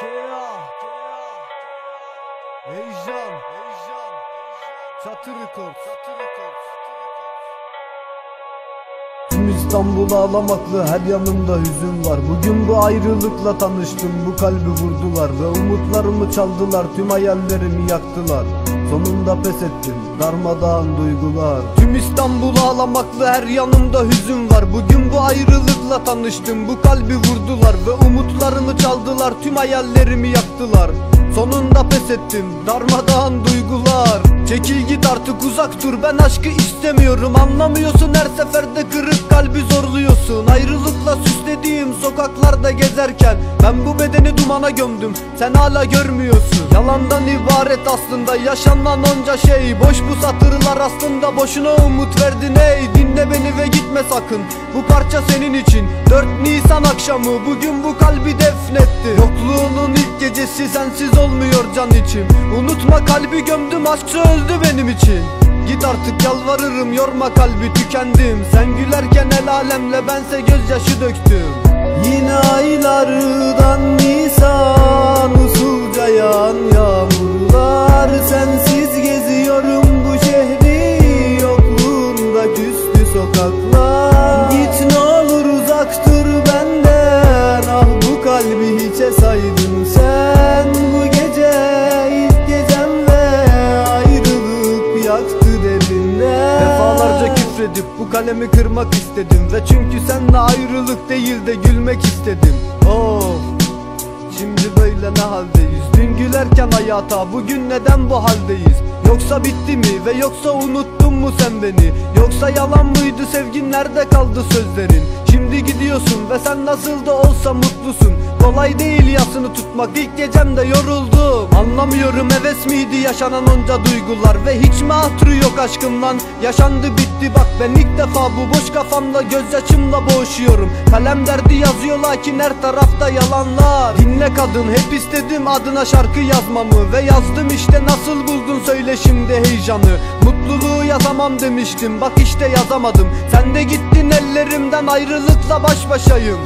Heyecan. Çatı Records. Tüm İstanbul ağlamaklı her yanımda hüzün var Bugün bu ayrılıkla tanıştım bu kalbi vurdular Ve umutlarımı çaldılar tüm hayallerimi yaktılar Sonunda pes ettim darmadağın duygular. Tüm İstanbul ağlamaklı her yanımda hüzün var. Bugün bu ayrılıkla tanıştım bu kalbi vurdular Ve umutlarımı çaldılar. Tüm hayallerimi yaktılar. Sonunda pes ettim darmadağın duygular. Çekil git artık uzak dur ben aşkı istemiyorum. Anlamıyorsun her seferde kırık kalbi zorluyorsun. Ayrılıkla süslediğim sokaklarda gezerken Ben bu bedeni dumana gömdüm. Sen hala görmüyorsun. Yalandan ibaret aslında yaşanan onca şey Boş bu satırlar aslında boşuna umut verdin ey Dinle beni ve gitme sakın. Bu parça senin için. 4 Nisan akşamı bugün bu kalbi defnetti. Yokluğunun ilk gecesi sensiz olmuyor can içim. Unutma kalbi gömdüm aşk öldü benim için. Git artık yalvarırım yorma kalbi tükendim. Sen gülerken el alemle bense gözyaşı döktüm. Yine aylardan sokaklar Git ne olur uzak dur benden. Ah bu kalbi hiçe saydın sen. Bu gece ilk gecem ve ayrılık yaktı derinden. Defalarca küfredip bu kalemi kırmak istedim Ve çünkü seninle ayrılık değil de gülmek istedim. Oh Şimdi böyle ne haldeyiz? Dün gülerken hayata bugün neden bu haldeyiz Yoksa bitti mi ve yoksa unuttun mu sen beni? Yoksa yalan mıydı sevgin nerede kaldı sözlerin Gidiyorsun ve sen nasıl da olsa mutlusun. Kolay değil yasını tutmak ilk gecemde yoruldum. Anlamıyorum heves miydi yaşanan onca duygular? Ve hiç mi hatırı yok aşkımdan? Yaşandı bitti bak ben ilk defa bu boş kafamda Gözyaşımla boğuşuyorum. Kalem derdi yazıyor lakin her tarafta yalanlar. Dinle kadın hep istedim adına şarkı yazmamı. Ve yazdım işte nasıl buldun söyle şimdi heyecanı. Mutluluğu yazamam demiştim bak işte yazamadım. Sen de gittin ellerimden ayrılıkla baş başayım